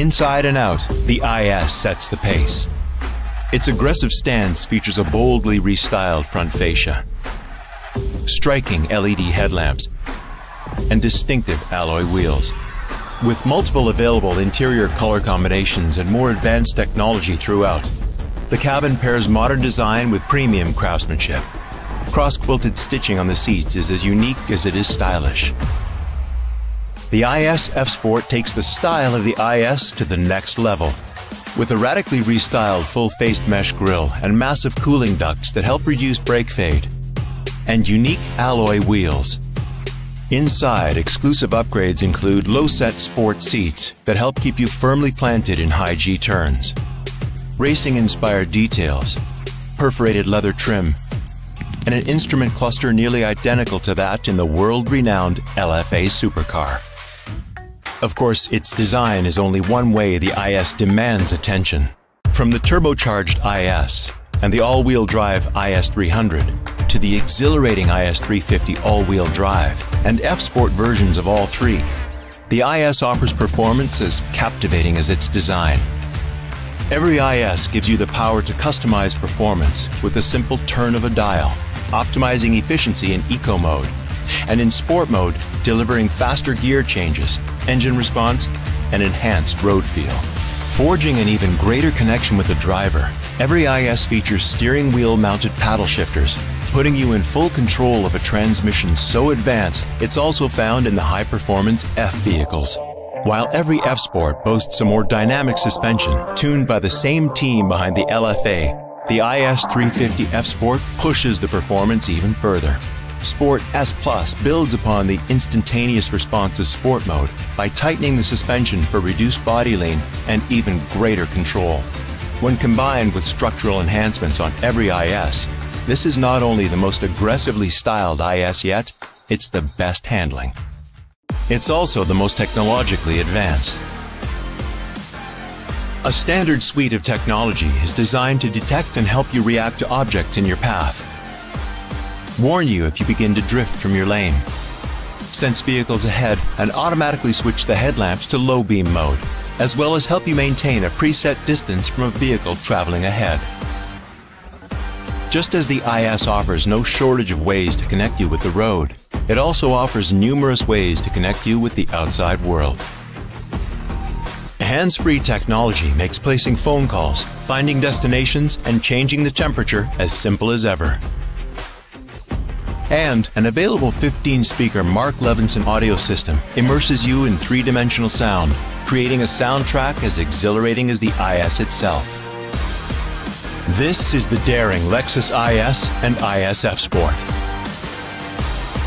Inside and out, the IS sets the pace. Its aggressive stance features a boldly restyled front fascia, striking LED headlamps, and distinctive alloy wheels. With multiple available interior color combinations and more advanced technology throughout, the cabin pairs modern design with premium craftsmanship. Cross-quilted stitching on the seats is as unique as it is stylish. The IS F Sport takes the style of the IS to the next level. With a radically restyled full-faced mesh grille and massive cooling ducts that help reduce brake fade, and unique alloy wheels. Inside, exclusive upgrades include low-set sport seats that help keep you firmly planted in high G turns, racing-inspired details, perforated leather trim, and an instrument cluster nearly identical to that in the world-renowned LFA supercar. Of course, its design is only one way the IS demands attention. From the turbocharged IS and the all-wheel drive IS300 to the exhilarating IS350 all-wheel drive and F-Sport versions of all three, the IS offers performance as captivating as its design. Every IS gives you the power to customize performance with a simple turn of a dial, optimizing efficiency in eco mode and in sport mode, delivering faster gear changes, engine response, and enhanced road feel. Forging an even greater connection with the driver, every IS features steering wheel mounted paddle shifters, putting you in full control of a transmission so advanced it's also found in the high performance F vehicles. While every F Sport boasts a more dynamic suspension tuned by the same team behind the LFA, the IS 350 F Sport pushes the performance even further. Sport S Plus builds upon the instantaneous response of Sport mode by tightening the suspension for reduced body lean and even greater control. When combined with structural enhancements on every IS, this is not only the most aggressively styled IS yet, it's the best handling. It's also the most technologically advanced. A standard suite of technology is designed to detect and help you react to objects in your path warn you if you begin to drift from your lane, sense vehicles ahead, and automatically switch the headlamps to low beam mode, as well as help you maintain a preset distance from a vehicle traveling ahead. Just as the IS offers no shortage of ways to connect you with the road, it also offers numerous ways to connect you with the outside world. Hands-free technology makes placing phone calls, finding destinations, and changing the temperature as simple as ever and an available 15-speaker Mark Levinson audio system immerses you in three-dimensional sound, creating a soundtrack as exhilarating as the IS itself. This is the daring Lexus IS and ISF Sport.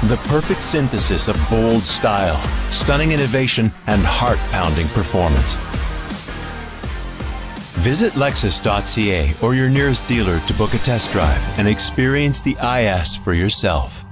The perfect synthesis of bold style, stunning innovation, and heart-pounding performance. Visit Lexus.ca or your nearest dealer to book a test drive and experience the IS for yourself.